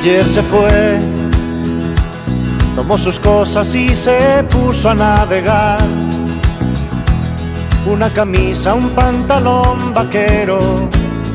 Ayer se fue, tomó sus cosas y se puso a navegar. Una camisa, un pantalón vaquero